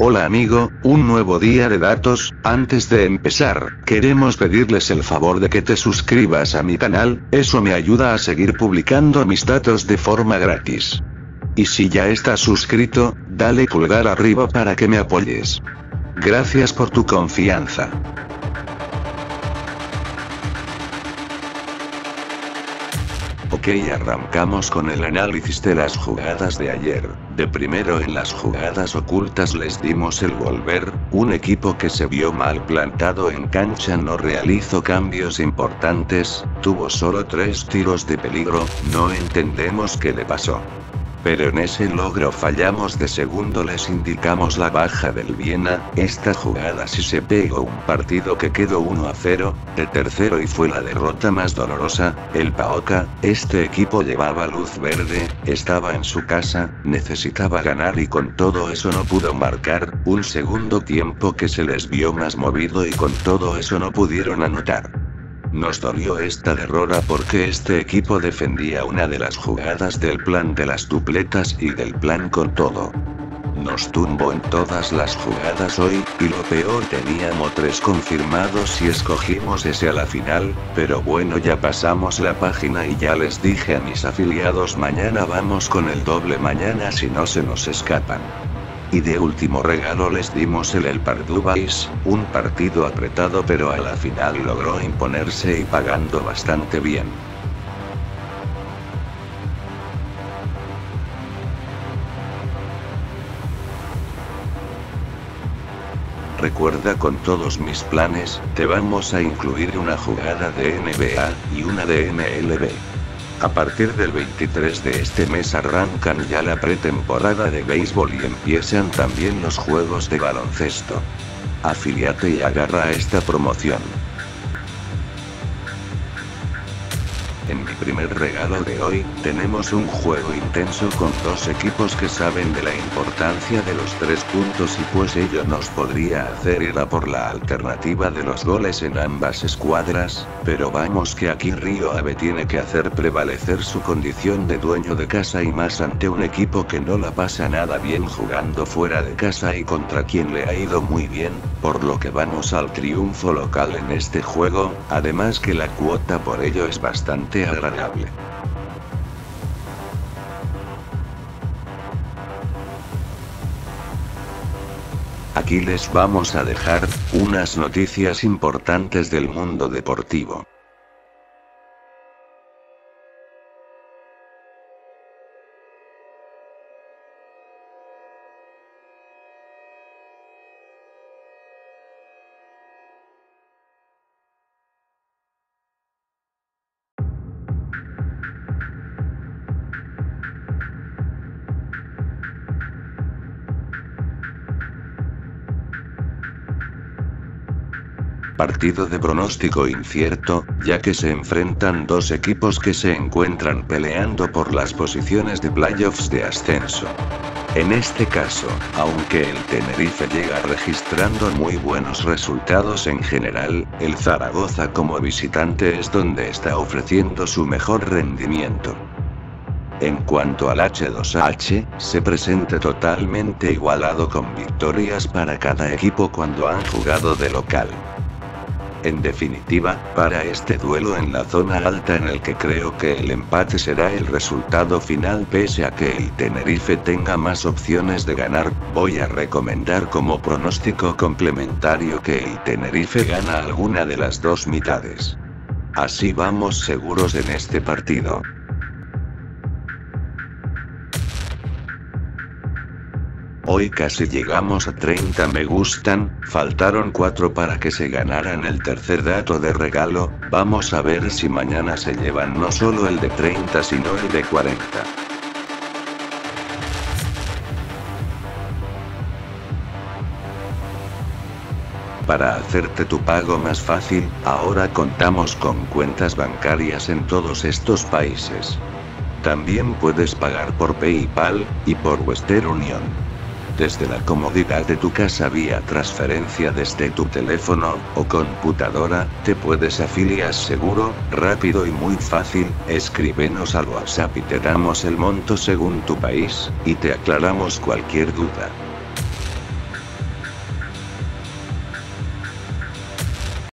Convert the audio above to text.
Hola amigo, un nuevo día de datos, antes de empezar, queremos pedirles el favor de que te suscribas a mi canal, eso me ayuda a seguir publicando mis datos de forma gratis. Y si ya estás suscrito, dale pulgar arriba para que me apoyes. Gracias por tu confianza. Ok, arrancamos con el análisis de las jugadas de ayer. De primero en las jugadas ocultas les dimos el volver, un equipo que se vio mal plantado en cancha no realizó cambios importantes, tuvo solo tres tiros de peligro, no entendemos qué le pasó. Pero en ese logro fallamos de segundo les indicamos la baja del Viena, esta jugada si se pegó un partido que quedó 1 a 0, de tercero y fue la derrota más dolorosa, el Paoca, este equipo llevaba luz verde, estaba en su casa, necesitaba ganar y con todo eso no pudo marcar, un segundo tiempo que se les vio más movido y con todo eso no pudieron anotar. Nos dolió esta derrota porque este equipo defendía una de las jugadas del plan de las dupletas y del plan con todo. Nos tumbó en todas las jugadas hoy, y lo peor teníamos tres confirmados y escogimos ese a la final, pero bueno ya pasamos la página y ya les dije a mis afiliados mañana vamos con el doble mañana si no se nos escapan. Y de último regalo les dimos el El Pardubais, un partido apretado pero a la final logró imponerse y pagando bastante bien. Recuerda con todos mis planes, te vamos a incluir una jugada de NBA, y una de MLB. A partir del 23 de este mes arrancan ya la pretemporada de béisbol y empiezan también los juegos de baloncesto. Afiliate y agarra esta promoción. Primer regalo de hoy, tenemos un juego intenso con dos equipos que saben de la importancia de los tres puntos y pues ello nos podría hacer ir a por la alternativa de los goles en ambas escuadras, pero vamos que aquí Río Ave tiene que hacer prevalecer su condición de dueño de casa y más ante un equipo que no la pasa nada bien jugando fuera de casa y contra quien le ha ido muy bien, por lo que vamos al triunfo local en este juego, además que la cuota por ello es bastante agradable. Aquí les vamos a dejar, unas noticias importantes del mundo deportivo. Partido de pronóstico incierto, ya que se enfrentan dos equipos que se encuentran peleando por las posiciones de playoffs de ascenso. En este caso, aunque el Tenerife llega registrando muy buenos resultados en general, el Zaragoza como visitante es donde está ofreciendo su mejor rendimiento. En cuanto al H2H, se presenta totalmente igualado con victorias para cada equipo cuando han jugado de local. En definitiva, para este duelo en la zona alta en el que creo que el empate será el resultado final pese a que el Tenerife tenga más opciones de ganar, voy a recomendar como pronóstico complementario que el Tenerife gana alguna de las dos mitades. Así vamos seguros en este partido. Hoy casi llegamos a 30 me gustan, faltaron 4 para que se ganaran el tercer dato de regalo, vamos a ver si mañana se llevan no solo el de 30 sino el de 40. Para hacerte tu pago más fácil, ahora contamos con cuentas bancarias en todos estos países. También puedes pagar por PayPal, y por Western Union desde la comodidad de tu casa vía transferencia desde tu teléfono o computadora, te puedes afiliar seguro, rápido y muy fácil, escríbenos al WhatsApp y te damos el monto según tu país, y te aclaramos cualquier duda.